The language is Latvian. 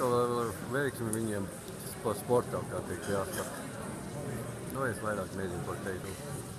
atkal ar veiksmi viņiem sportā, kā teikt, jāsaka. Nu, es vairāk nezinu, ko teikt.